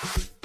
Bye.